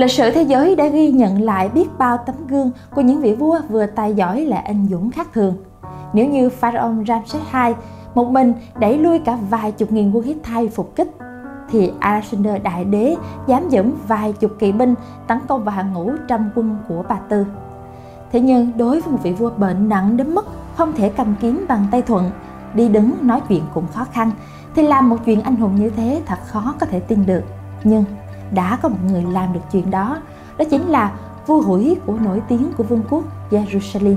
Lịch sử thế giới đã ghi nhận lại biết bao tấm gương của những vị vua vừa tài giỏi lại anh dũng khác thường. Nếu như Pharaoh Ramses II một mình đẩy lui cả vài chục nghìn quân Hittite phục kích, thì Alexander Đại Đế dám dẫn vài chục kỵ binh tấn công vào hàng ngũ trăm quân của bà Tư. Thế nhưng đối với một vị vua bệnh nặng đến mức không thể cầm kiếm bằng tay thuận, đi đứng nói chuyện cũng khó khăn, thì làm một chuyện anh hùng như thế thật khó có thể tin được. Nhưng đã có một người làm được chuyện đó, đó chính là vua hủy của nổi tiếng của vương quốc Jerusalem.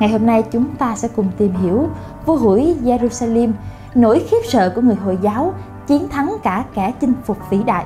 Ngày hôm nay chúng ta sẽ cùng tìm hiểu vua hủy Jerusalem, nỗi khiếp sợ của người Hồi giáo, chiến thắng cả kẻ chinh phục vĩ đại.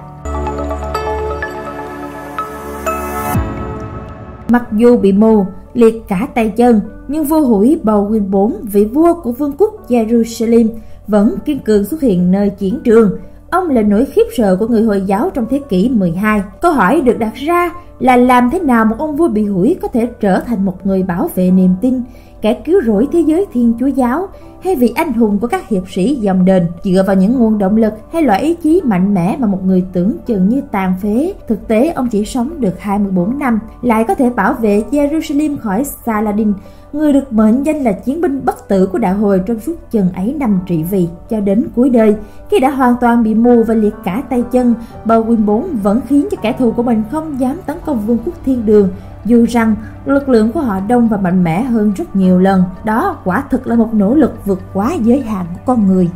Mặc dù bị mù, liệt cả tay chân, nhưng vua hủy bầu Nguyên bốn vị vua của vương quốc Jerusalem, vẫn kiên cường xuất hiện nơi chiến trường. Ông là nỗi khiếp sợ của người Hồi giáo trong thế kỷ 12. Câu hỏi được đặt ra là làm thế nào một ông vua bị hủy có thể trở thành một người bảo vệ niềm tin, kẻ cứu rỗi thế giới Thiên Chúa giáo hay vị anh hùng của các hiệp sĩ dòng đền dựa vào những nguồn động lực hay loại ý chí mạnh mẽ mà một người tưởng chừng như tàn phế. Thực tế ông chỉ sống được 24 năm, lại có thể bảo vệ Jerusalem khỏi Saladin, người được mệnh danh là chiến binh bất tử của đạo hồi trong suốt chừng ấy năm trị vì cho đến cuối đời. Khi đã hoàn toàn bị mù và liệt cả tay chân, Baldwin IV vẫn khiến cho kẻ thù của mình không dám tấn công vương quốc thiên đường dù rằng lực lượng của họ đông và mạnh mẽ hơn rất nhiều lần, đó quả thực là một nỗ lực vượt quá giới hạn của con người.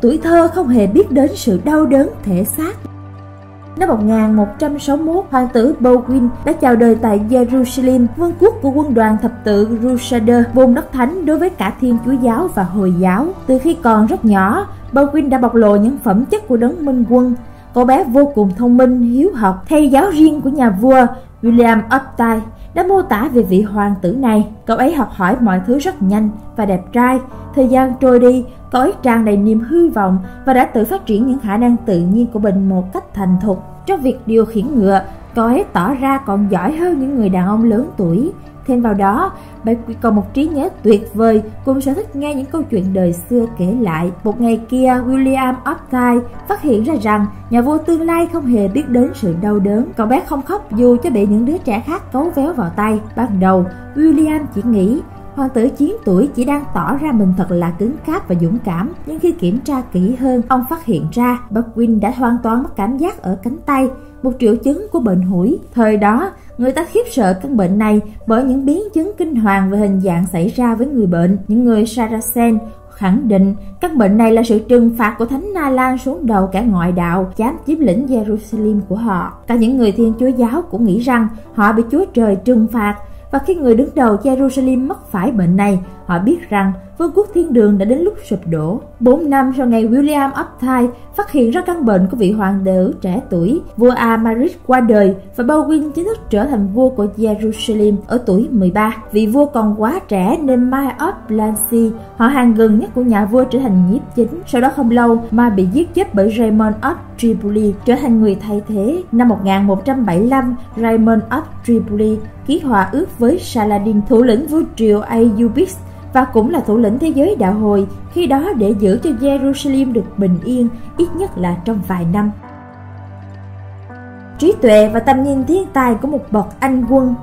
Tuổi thơ không hề biết đến sự đau đớn thể xác. Năm 1161, hoàng tử Baldwin đã chào đời tại Jerusalem, vương quốc của quân đoàn thập tự Crusader, vùng đất thánh đối với cả Thiên Chúa giáo và Hồi giáo. Từ khi còn rất nhỏ, Baldwin đã bộc lộ những phẩm chất của đấng minh quân cô bé vô cùng thông minh, hiếu học, thầy giáo riêng của nhà vua William Updike đã mô tả về vị hoàng tử này. Cậu ấy học hỏi mọi thứ rất nhanh và đẹp trai. Thời gian trôi đi, cậu ấy tràn đầy niềm hy vọng và đã tự phát triển những khả năng tự nhiên của mình một cách thành thục. Trong việc điều khiển ngựa, cậu ấy tỏ ra còn giỏi hơn những người đàn ông lớn tuổi. Thêm vào đó, bạn còn một trí nhớ tuyệt vời cùng sở thích nghe những câu chuyện đời xưa kể lại. Một ngày kia, William Updike phát hiện ra rằng nhà vua tương lai không hề biết đến sự đau đớn. Cậu bé không khóc dù cho bị những đứa trẻ khác cấu véo vào tay. Ban đầu, William chỉ nghĩ Hoàng tử 9 tuổi chỉ đang tỏ ra mình thật là cứng cáp và dũng cảm, nhưng khi kiểm tra kỹ hơn, ông phát hiện ra Buckwin đã hoàn toàn mất cảm giác ở cánh tay, một triệu chứng của bệnh hủi. Thời đó, người ta khiếp sợ căn bệnh này bởi những biến chứng kinh hoàng về hình dạng xảy ra với người bệnh. Những người Saracen khẳng định căn bệnh này là sự trừng phạt của Thánh Na Lan xuống đầu cả ngoại đạo dám chiếm lĩnh Jerusalem của họ. Cả những người Thiên Chúa giáo cũng nghĩ rằng họ bị Chúa Trời trừng phạt và khi người đứng đầu Jerusalem mắc phải bệnh này, họ biết rằng vương quốc thiên đường đã đến lúc sụp đổ. 4 năm sau ngày William Uptide phát hiện ra căn bệnh của vị hoàng tử trẻ tuổi, vua Amaric qua đời và Baldwin chính thức trở thành vua của Jerusalem ở tuổi 13. Vị vua còn quá trẻ nên Mai of Lancy, họ hàng gần nhất của nhà vua trở thành nhiếp chính. Sau đó không lâu, Ma bị giết chết bởi Raymond of Tripoli trở thành người thay thế. Năm 1175, Raymond of Tripoli ký hòa ước với Saladin, thủ lĩnh vua triều Ayyubis và cũng là thủ lĩnh thế giới đạo hồi khi đó để giữ cho Jerusalem được bình yên ít nhất là trong vài năm. Trí tuệ và tầm nhìn thiên tài của một bậc anh quân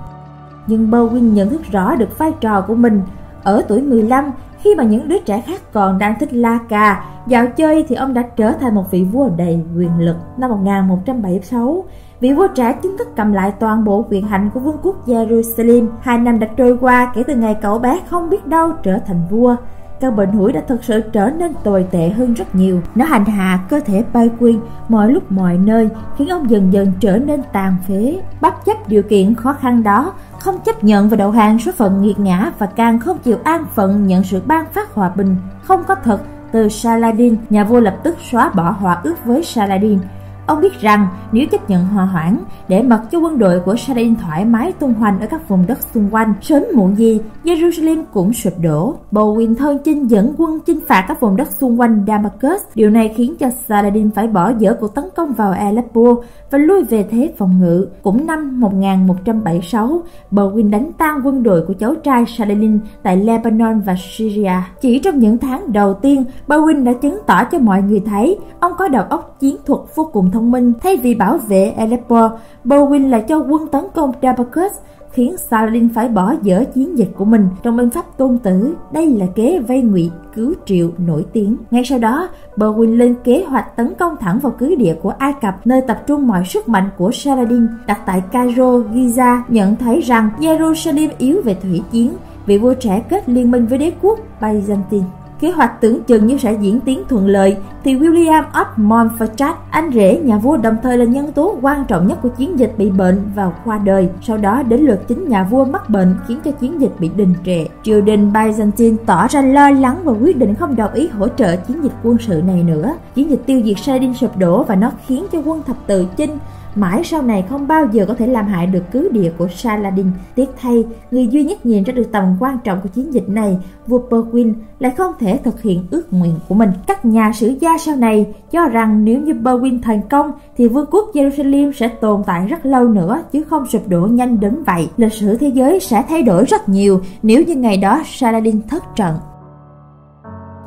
Nhưng Bowen nhận thức rõ được vai trò của mình Ở tuổi 15, khi mà những đứa trẻ khác còn đang thích la cà, dạo chơi thì ông đã trở thành một vị vua đầy quyền lực. Năm 1176, vị vua trẻ chính thức cầm lại toàn bộ quyền hành của vương quốc Jerusalem. Hai năm đã trôi qua kể từ ngày cậu bé không biết đâu trở thành vua căn bệnh hủi đã thực sự trở nên tồi tệ hơn rất nhiều. Nó hành hạ cơ thể bay Quyên mọi lúc mọi nơi, khiến ông dần dần trở nên tàn phế. Bất chấp điều kiện khó khăn đó, không chấp nhận và đầu hàng số phận nghiệt ngã và càng không chịu an phận nhận sự ban phát hòa bình không có thật từ Saladin, nhà vua lập tức xóa bỏ hòa ước với Saladin Ông biết rằng nếu chấp nhận hòa hoãn để mặc cho quân đội của Saladin thoải mái tung hoành ở các vùng đất xung quanh, sớm muộn gì Jerusalem cũng sụp đổ. Bowen thân chinh dẫn quân chinh phạt các vùng đất xung quanh Damascus. Điều này khiến cho Saladin phải bỏ dở cuộc tấn công vào Aleppo và lui về thế phòng ngự. Cũng năm 1176, Bowen đánh tan quân đội của cháu trai Saladin tại Lebanon và Syria. Chỉ trong những tháng đầu tiên, Baldwin đã chứng tỏ cho mọi người thấy ông có đầu óc chiến thuật vô cùng thông minh. Thay vì bảo vệ Aleppo, Baldwin lại cho quân tấn công Damascus khiến Saladin phải bỏ dở chiến dịch của mình trong binh pháp tôn tử. Đây là kế vây ngụy cứu triệu nổi tiếng. Ngay sau đó, Berwin lên kế hoạch tấn công thẳng vào cứ địa của Ai Cập, nơi tập trung mọi sức mạnh của Saladin đặt tại Cairo, Giza, nhận thấy rằng Jerusalem yếu về thủy chiến, vị vua trẻ kết liên minh với đế quốc Byzantine. Kế hoạch tưởng chừng như sẽ diễn tiến thuận lợi thì William of Montfort, anh rể nhà vua đồng thời là nhân tố quan trọng nhất của chiến dịch bị bệnh và qua đời. Sau đó đến lượt chính nhà vua mắc bệnh khiến cho chiến dịch bị đình trệ. Triều đình Byzantine tỏ ra lo lắng và quyết định không đồng ý hỗ trợ chiến dịch quân sự này nữa. Chiến dịch tiêu diệt Saladin sụp đổ và nó khiến cho quân thập tự chinh mãi sau này không bao giờ có thể làm hại được cứ địa của Saladin. Tiếc thay, người duy nhất nhìn ra được tầm quan trọng của chiến dịch này, vua Berwin lại không thể thực hiện ước nguyện của mình. Các nhà sử gia sau này cho rằng nếu như Berwin thành công thì vương quốc Jerusalem sẽ tồn tại rất lâu nữa chứ không sụp đổ nhanh đến vậy. Lịch sử thế giới sẽ thay đổi rất nhiều nếu như ngày đó Saladin thất trận.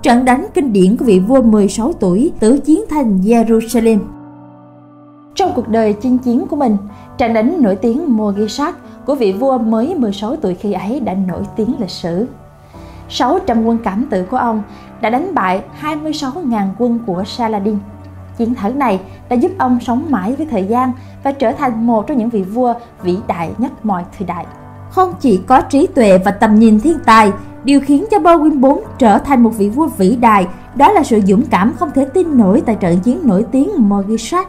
Trận đánh kinh điển của vị vua 16 tuổi tử chiến thành Jerusalem trong cuộc đời chinh chiến của mình, trận đánh nổi tiếng Mogishat của vị vua mới 16 tuổi khi ấy đã nổi tiếng lịch sử. 600 quân cảm tử của ông đã đánh bại 26.000 quân của Saladin. Chiến thắng này đã giúp ông sống mãi với thời gian và trở thành một trong những vị vua vĩ đại nhất mọi thời đại. Không chỉ có trí tuệ và tầm nhìn thiên tài, điều khiến cho Baldwin IV trở thành một vị vua vĩ đại đó là sự dũng cảm không thể tin nổi tại trận chiến nổi tiếng Mogishat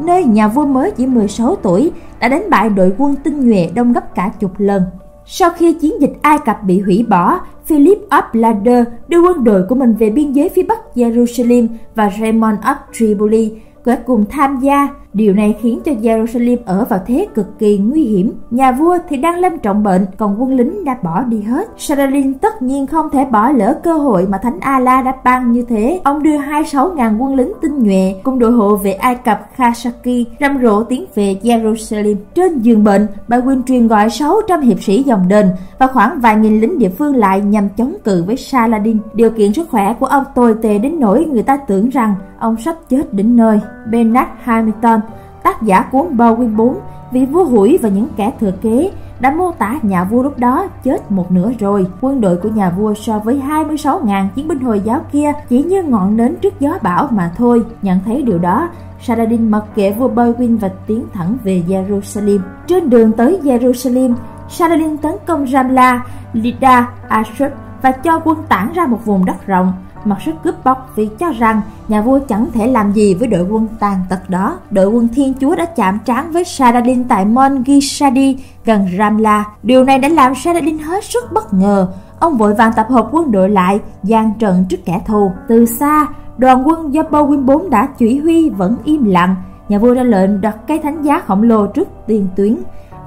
nơi nhà vua mới chỉ 16 tuổi đã đánh bại đội quân tinh nhuệ đông gấp cả chục lần. Sau khi chiến dịch Ai Cập bị hủy bỏ, Philip of Lader đưa quân đội của mình về biên giới phía bắc Jerusalem và Raymond of Tripoli cuối cùng tham gia Điều này khiến cho Jerusalem ở vào thế cực kỳ nguy hiểm. Nhà vua thì đang lâm trọng bệnh, còn quân lính đã bỏ đi hết. Saladin tất nhiên không thể bỏ lỡ cơ hội mà Thánh Ala đã ban như thế. Ông đưa 26.000 quân lính tinh nhuệ cùng đội hộ về Ai Cập Khashaki rầm rộ tiến về Jerusalem. Trên giường bệnh, bà Quyên truyền gọi 600 hiệp sĩ dòng đền và khoảng vài nghìn lính địa phương lại nhằm chống cự với Saladin. Điều kiện sức khỏe của ông tồi tệ đến nỗi người ta tưởng rằng ông sắp chết đến nơi. Bernard Hamilton tác giả cuốn Bowen 4, vị vua hủi và những kẻ thừa kế đã mô tả nhà vua lúc đó chết một nửa rồi. Quân đội của nhà vua so với 26.000 chiến binh Hồi giáo kia chỉ như ngọn nến trước gió bão mà thôi. Nhận thấy điều đó, Saladin mặc kệ vua Bowen và tiến thẳng về Jerusalem. Trên đường tới Jerusalem, Saladin tấn công Ramla, Lida, Ashur và cho quân tản ra một vùng đất rộng mặc sức cướp bóc vì cho rằng nhà vua chẳng thể làm gì với đội quân tàn tật đó. Đội quân Thiên Chúa đã chạm trán với Saladin tại Mon Gishadi gần Ramla. Điều này đã làm Saladin hết sức bất ngờ. Ông vội vàng tập hợp quân đội lại, gian trận trước kẻ thù. Từ xa, đoàn quân do Bowen 4 đã chỉ huy vẫn im lặng. Nhà vua ra lệnh đặt cây thánh giá khổng lồ trước tiền tuyến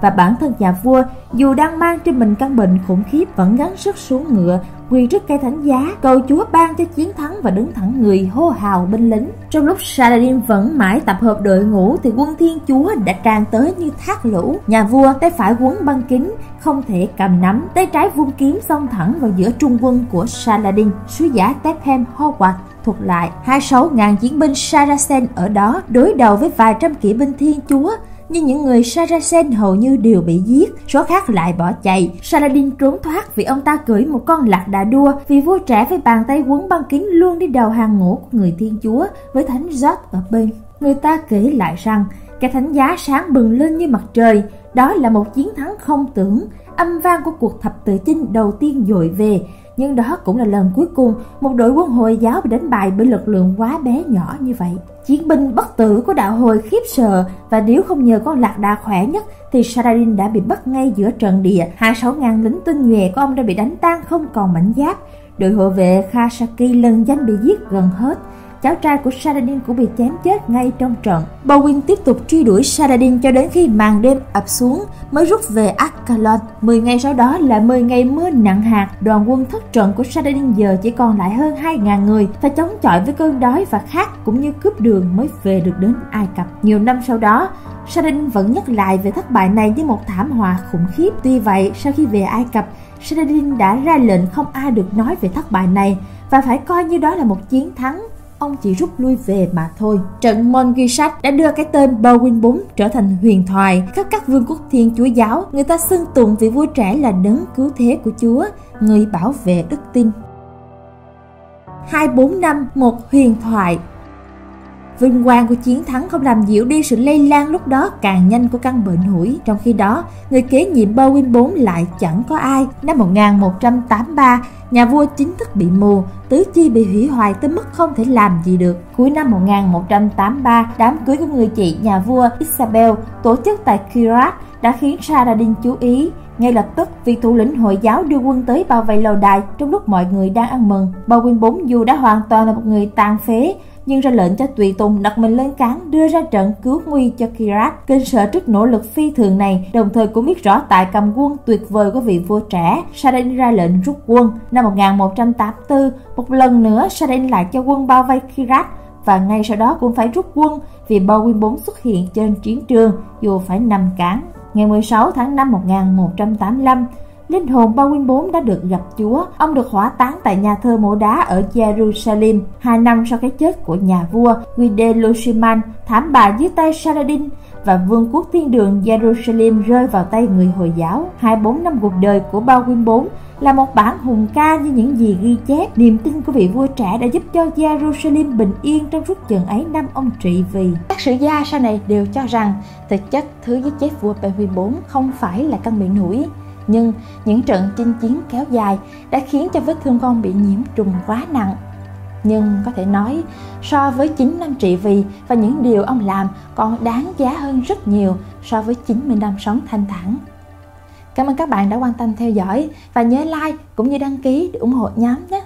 và bản thân nhà vua, dù đang mang trên mình căn bệnh khủng khiếp vẫn gắng sức xuống ngựa, quỳ trước cây thánh giá, cầu chúa ban cho chiến thắng và đứng thẳng người hô hào binh lính. Trong lúc Saladin vẫn mãi tập hợp đội ngũ, thì quân thiên chúa đã tràn tới như thác lũ. Nhà vua tay phải quấn băng kính, không thể cầm nắm. Tay trái vung kiếm xông thẳng vào giữa trung quân của Saladin. Sứ giả Tephem Howard thuật lại 26.000 chiến binh Saracen ở đó đối đầu với vài trăm kỵ binh thiên chúa nhưng những người Saracen hầu như đều bị giết, số khác lại bỏ chạy. Saladin trốn thoát vì ông ta cưỡi một con lạc đà đua, vì vua trẻ với bàn tay quấn băng kính luôn đi đầu hàng ngũ của người Thiên Chúa với thánh George ở bên. Người ta kể lại rằng cái thánh giá sáng bừng lên như mặt trời, đó là một chiến thắng không tưởng, âm vang của cuộc thập tự chinh đầu tiên dội về, nhưng đó cũng là lần cuối cùng một đội quân Hồi giáo bị đánh bại bởi lực lượng quá bé nhỏ như vậy. Chiến binh bất tử của đạo hồi khiếp sợ và nếu không nhờ con lạc đà khỏe nhất thì Saladin đã bị bắt ngay giữa trận địa. Hai sáu ngàn lính tinh nhuệ của ông đã bị đánh tan không còn mảnh giáp. Đội hộ vệ Khasaki lần danh bị giết gần hết cháu trai của Saladin cũng bị chém chết ngay trong trận. Bowen tiếp tục truy đuổi Saladin cho đến khi màn đêm ập xuống mới rút về Ascalon. 10 ngày sau đó là 10 ngày mưa nặng hạt, đoàn quân thất trận của Saladin giờ chỉ còn lại hơn 2.000 người, phải chống chọi với cơn đói và khát cũng như cướp đường mới về được đến Ai Cập. Nhiều năm sau đó, Saladin vẫn nhắc lại về thất bại này như một thảm họa khủng khiếp. Tuy vậy, sau khi về Ai Cập, Saladin đã ra lệnh không ai được nói về thất bại này và phải coi như đó là một chiến thắng ông chỉ rút lui về mà thôi. Trận Mongisat đã đưa cái tên Baldwin 4 trở thành huyền thoại khắp các vương quốc Thiên Chúa giáo. Người ta xưng tụng vị vua trẻ là đấng cứu thế của Chúa, người bảo vệ đức tin. 24 năm một huyền thoại Vinh quang của chiến thắng không làm dịu đi sự lây lan lúc đó càng nhanh của căn bệnh hủi. Trong khi đó, người kế nhiệm Bowen 4 lại chẳng có ai. Năm 1183, nhà vua chính thức bị mù, tứ chi bị hủy hoại tới mức không thể làm gì được. Cuối năm 1183, đám cưới của người chị nhà vua Isabel tổ chức tại Kirat đã khiến Saladin chú ý. Ngay lập tức, vị thủ lĩnh Hồi giáo đưa quân tới bao vây lâu đài trong lúc mọi người đang ăn mừng. Bowen 4 dù đã hoàn toàn là một người tàn phế, nhưng ra lệnh cho tùy tùng đặt mình lên cán đưa ra trận cứu nguy cho Kirat. Kinh sợ trước nỗ lực phi thường này, đồng thời cũng biết rõ tại cầm quân tuyệt vời của vị vua trẻ, Sarin ra lệnh rút quân. Năm 1184, một lần nữa Sarin lại cho quân bao vây Kirat và ngay sau đó cũng phải rút quân vì Bowen bốn xuất hiện trên chiến trường dù phải nằm cán. Ngày 16 tháng 5 1185, linh hồn Bowen IV đã được gặp Chúa. Ông được hỏa táng tại nhà thơ mộ đá ở Jerusalem. Hai năm sau cái chết của nhà vua Widelusiman, thảm bại dưới tay Saladin và vương quốc thiên đường Jerusalem rơi vào tay người Hồi giáo. 24 năm cuộc đời của Bowen IV là một bản hùng ca như những gì ghi chép. Niềm tin của vị vua trẻ đã giúp cho Jerusalem bình yên trong suốt chừng ấy năm ông trị vì. Các sử gia sau này đều cho rằng thực chất thứ giết chết vua Bowen IV không phải là căn bệnh nủi nhưng những trận chinh chiến kéo dài đã khiến cho vết thương con bị nhiễm trùng quá nặng. Nhưng có thể nói, so với 9 năm trị vì và những điều ông làm còn đáng giá hơn rất nhiều so với 90 năm sống thanh thản. Cảm ơn các bạn đã quan tâm theo dõi và nhớ like cũng như đăng ký để ủng hộ nhóm nhé.